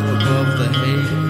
above the haze.